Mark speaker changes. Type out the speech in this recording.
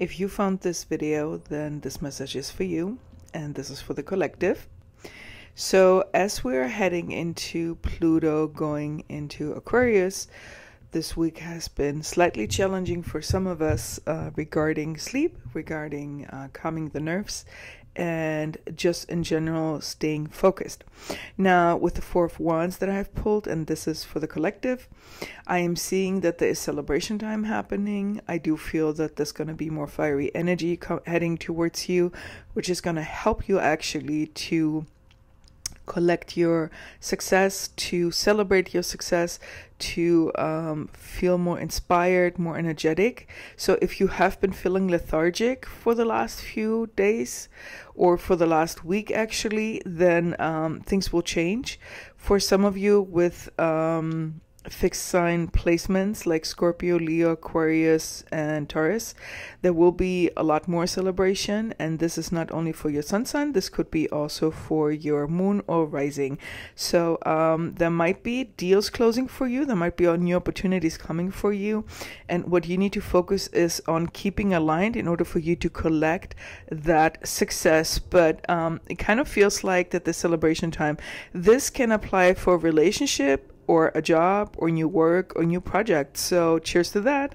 Speaker 1: If you found this video, then this message is for you, and this is for the collective. So, as we're heading into Pluto going into Aquarius, this week has been slightly challenging for some of us uh, regarding sleep, regarding uh, calming the nerves, and just in general staying focused. Now, with the Four of Wands that I have pulled, and this is for the collective, I am seeing that there is celebration time happening. I do feel that there's going to be more fiery energy heading towards you, which is going to help you actually to collect your success, to celebrate your success, to um, feel more inspired, more energetic. So, if you have been feeling lethargic for the last few days or for the last week, actually, then um, things will change. For some of you with um, fixed sign placements like Scorpio, Leo, Aquarius, and Taurus, there will be a lot more celebration. And this is not only for your sun sign, this could be also for your moon or rising. So um, there might be deals closing for you, there might be new opportunities coming for you. And what you need to focus is on keeping aligned in order for you to collect that success. But um, it kind of feels like that the celebration time, this can apply for relationship or a job or new work or new project. So cheers to that.